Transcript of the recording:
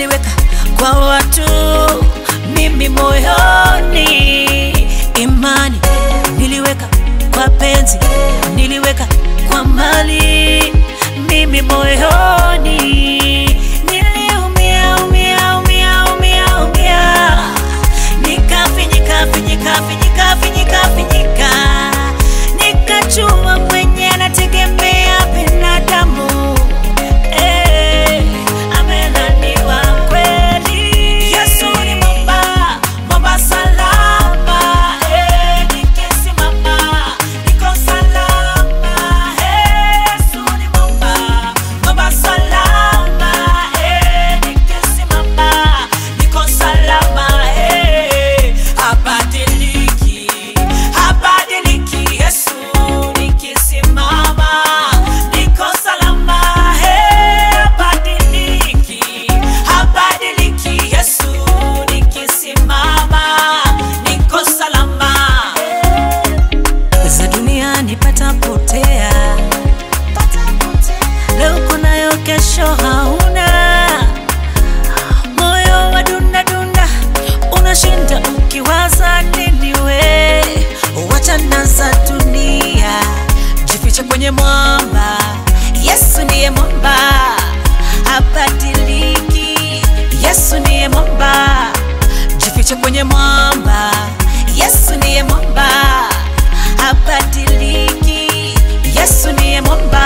niliweka kwa watu, mimi moyoni. Imani niliweka kwa penzi, niliweka kwa mali, mimi moyoni. ndiye mwamba yesu ndiye mwamba habadiliki yesu ndiye mwamba.